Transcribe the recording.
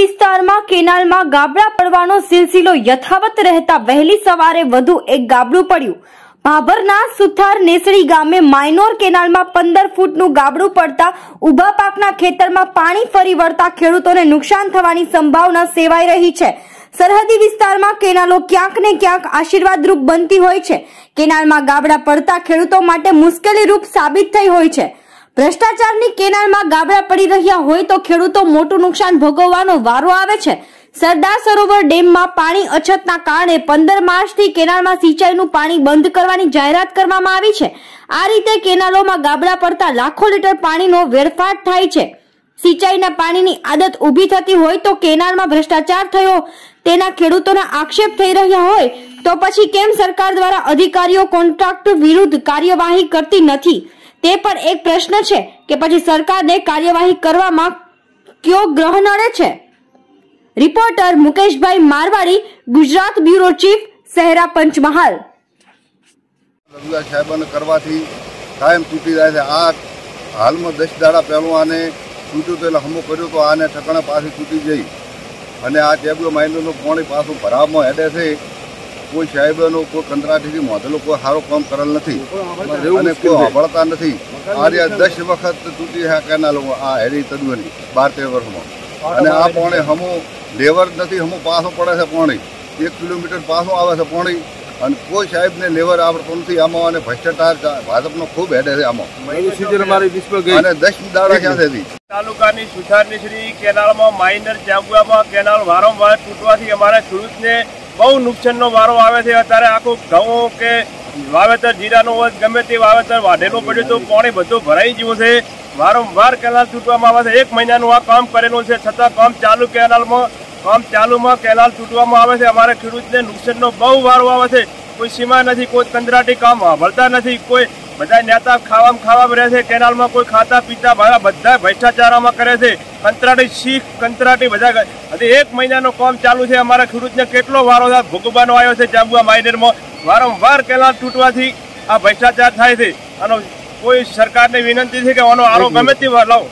વિસ્તારમાં કેનાલમાં ગાબડા પડવાનો સિલસિલો યથાવત રહેતા વહેલી સવારે વધુ એક ગાબડું પડ્યું. ભાભરના સુથાર નેસડી ગામે માઇનોર કેનાલમાં પંદર ફૂટનું ગાબડું પડતા ઊભા પાકના ખેતરમાં પાણી ફરી વળતા ખેડૂતોને નુકસાન થવાની સંભાવના સેવાઈ રહી છે. સરહદી વિસ્તારમાં કેનાલો ક્યાંક ને ક્યાંક આશીર્વાદરૂપ બનતી હોય છે. કેનાલમાં ગાબડા પડતા ખેડૂતો માટે મુશ્કેલીરૂપ સાબિત થઈ હોય છે. ભ્રષ્ટાચારની કેનાલમાં ગાબડા પડી રહ્યા હોય તો ખેડૂતો મોટું નુકસાન ભોગવવાનો વારો આવે છે. સરદાર સરોવર ડેમમાં પાણી અછતના કારણે પંદર માર્ચથી કેનાલમાં સિંચાઈનું પાણી બંધ કરવાની જાહેરાત કરવામાં આવી છે. આ રીતે કેનાલોમાં ગાબડા પડતા લાખો લીટર પાણીનો વેડફાટ થાય છે. સિંચાઈના પાણીની આદત ઊભી થતી હોય તો કેનાલમાં ભ્રષ્ટાચાર થયો. તેના ખેડૂતોના આક્ષેપ થઈ રહ્યા હોય તો પછી કેમ સરકાર દ્વારા અધિકારીઓ કોન્ટ્રાક્ટ વિરુદ્ધ કાર્યવાહી કરતી નથી? તે પણ એક પ્રશ્ન છે કે પછી સરકારને કાર્યવાહી કરવામાં કયો ગ્રહ નડે છે? Reporter Mukeshbhai Marwadi, Gujarat bureau chief, Shehera Panchmahal. રજૂઆત સાહેબાને કરવાથી કાયમ તૂટી જાય છે. આ હાલમાં દસ દાડા પહેલું આને તૂટ્યું તો એટલે હમો કર્યો તો આને ઠકણા પાછી તૂટી જઈ અને આ ટેબલો માઇન્ડનું પાણી પાછું ભરાવમાં હેડે છે. કોઈ સાહેબનો કોઈ કંત્રાટીથી મોઢેલો કોઈ સારો કામ કરેલ નથી. અને કોઈ હબળતા નથી. આ રહ્યા દસ વખત તૂટી હાકાના લોકો આ હેરી તદ્વની બાર તેર વર્ષમાં. અને આ પાણી હમો લેવર નથી હમો પાછું પડે છે પાણી. એક કિલોમીટર પાસો આવે છે પાણી. અને કોઈ સાહેબને લેવર આવડતો નથી આમાં અને ભ્રષ્ટાચાર ભાજપનો ખૂબ હેડે છે આમાં. અને દસ દાડા ક્યાંથી? તાલુકાની સુથારની શ્રી કેનાલમાં માઇનર ચાંગુઆમાં કેનાલ વારંવાર તૂટવાથી અમારા ખેડૂતને બહુ નુકસાનનો વારો આવે છે. અત્યારે આખું ઘઉં કે વાવેતર, જીરાનું હોય ગમે તે વાવેતર વાઢેલું પડ્યું તો પાણી બધું ભરાઈ ગયું છે. વારંવાર કેનાલ તૂટવામાં આવે છે. એક મહિનાનું આ કામ કરેલું છે. છતાં કામ ચાલુ કેનાલમાં, કામ ચાલુમાં કેનાલ તૂટવામાં આવે છે. અમારે ખેડૂતને નુકસાનનો બહુ વારો આવે છે. કોઈ સીમા નથી, કોઈ કંદરાટી કામ સાંભળતા નથી, કોઈ બધા નેતા ખાવામાં ખાવામાં રહે છે કેનાલમાં કોઈ ખાતા પીતા મારા બધા ભ્રષ્ટાચારમાં કરે છે. કંત્રાટી શીખ કંત્રાટી બધા. હજી એક મહિનાનો કામ ચાલુ છે અમારા ખેડૂતને કેટલો વારો ભોગવવાનો આવ્યો છે જાંબુઆ માઇનરમાં. વારંવાર કેનાલ તૂટવાથી આ ભ્રષ્ટાચાર થાય છે. આનો કોઈ સરકારને વિનંતી છે કે આનો આરોપ ગમે તે લાવો.